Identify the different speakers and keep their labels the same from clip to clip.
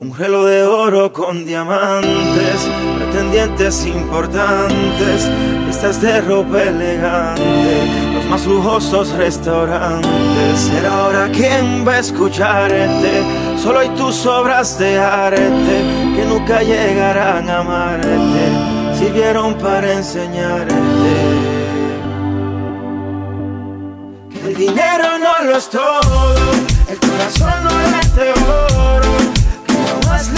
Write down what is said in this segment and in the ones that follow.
Speaker 1: Un reloj de oro con diamantes, pretendientes importantes, Estas de ropa elegante, los más lujosos restaurantes. Pero ahora quién va a escucharte, solo hay tus obras de arte que nunca llegarán a amarte, sirvieron para enseñarte. el dinero no lo es todo, el corazón no de oro más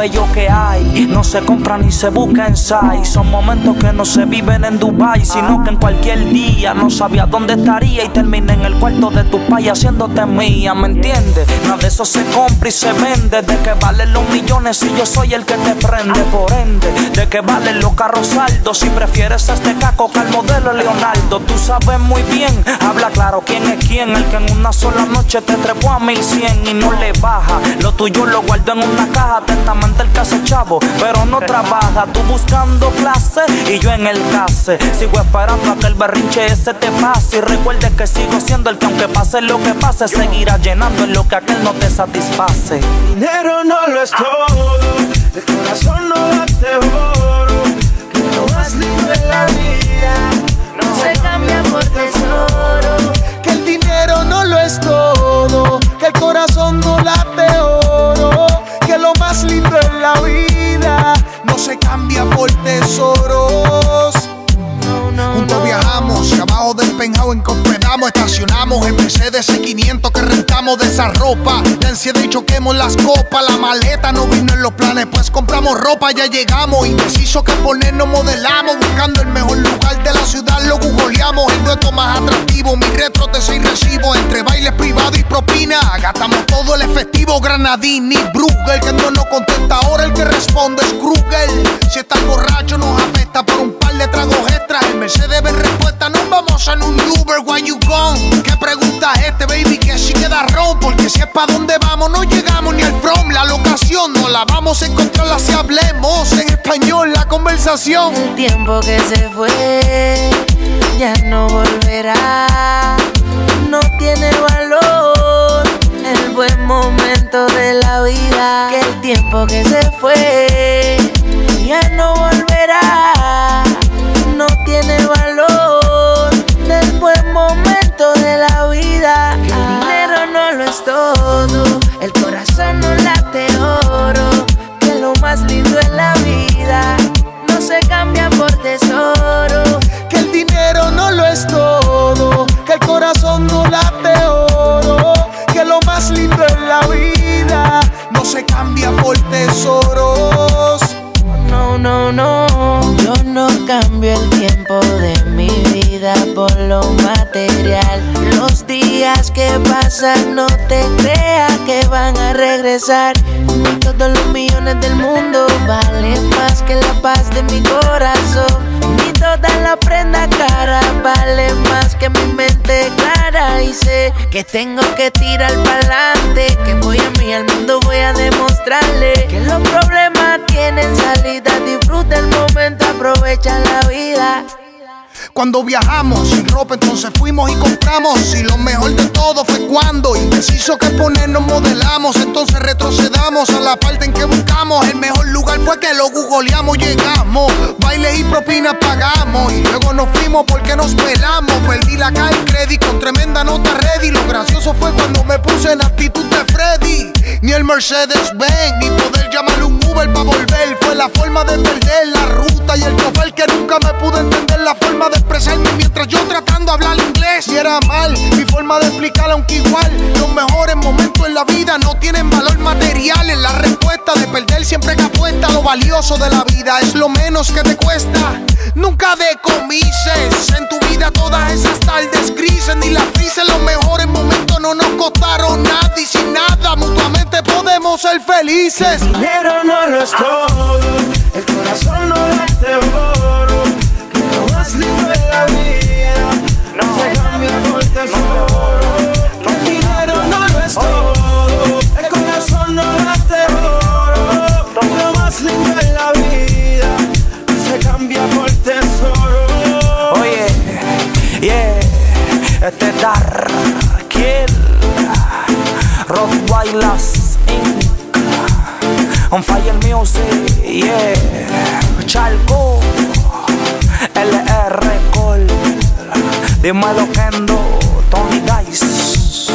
Speaker 2: bello que hay. No se compra ni se busca en SAI. Son momentos que no se viven en Dubai, sino que en cualquier día no sabía dónde estaría y terminé en el cuarto de tu país haciéndote mía, ¿me entiendes? Nada de eso se compra y se vende. De que valen los millones si yo soy el que te prende, por ende. De que valen los carros saldos si prefieres este caco que al modelo Leonardo. Tú sabes muy bien, habla claro quién es quién. El que en una sola noche te trepó a 1100 y no le baja. Lo tuyo lo guardo en una caja atentamente el caso chavo, pero no trabaja. Tú buscando clase y yo en el case. Sigo esperando a que el berrinche ese te pase. Y recuerde que sigo siendo el que aunque pase lo que pase, seguirá llenando en lo que aquel no te satisface.
Speaker 1: Dinero no lo es todo, corazón
Speaker 3: y abajo del estacionamos el Mercedes C500 que rentamos de esa ropa. La ansiedad y choquemos las copas, la maleta no vino en los planes, pues compramos ropa, ya llegamos. Indeciso que ponernos modelamos, buscando el mejor lugar de la ciudad, lo googleamos. El dueto más atractivo, mi retro de seis recibo, entre bailes privados y propina. Gastamos todo el efectivo, Granadini, Bruegel, que no nos contesta ahora, el que responde es Krugel. Si estás borracho nos afecta por un par de tragos extras, el se debe respuesta, no vamos en un Uber, why you gone? ¿Qué pregunta este, baby? Que si queda ron, porque si es pa' dónde vamos, no llegamos ni al prom, la locación no la vamos a encontrar, si hablemos en español la conversación.
Speaker 4: El tiempo que se fue ya no volverá, no tiene valor el buen momento de la vida, que el tiempo que se fue ya no volverá no tiene valor lo material. Los días que pasan no te creas que van a regresar. todos los millones del mundo valen más que la paz de mi corazón. Ni toda la prenda cara vale más que mi mente clara. Y sé que tengo que tirar para adelante. Que voy a mí al mundo, voy a demostrarle que los problemas tienen salida. Disfruta el momento, aprovecha la vida.
Speaker 3: Cuando viajamos sin ropa, entonces fuimos y compramos. Y lo mejor de todo fue cuando indeciso que ponernos modelamos. Entonces retrocedamos a la parte en que buscamos. El mejor lugar fue que lo googleamos, llegamos. Bailes y propinas pagamos. Y luego nos fuimos porque nos pelamos. Perdí la cara y crédito con tremenda nota ready. Lo gracioso fue cuando me puse en actitud de Freddy. Ni el Mercedes Benz, ni poder llamar un Uber para volver. Fue la forma de perder la ruta y el chofer que nunca me pudo entender la forma hablar inglés. Y era mal mi forma de explicar, aunque igual los mejores momentos en la vida no tienen valor material. En la respuesta de perder siempre que apuesta lo valioso de la vida es lo menos que te cuesta. Nunca decomises en tu vida todas esas tardes grises ni las grises. Los mejores momentos no nos costaron nada y sin nada mutuamente podemos ser felices.
Speaker 1: El no lo el corazón no late
Speaker 2: Rottweilers Inc. On Fire Music, yeah, Chalco, LR Cole, Dímelo Kendo, Tony Dice.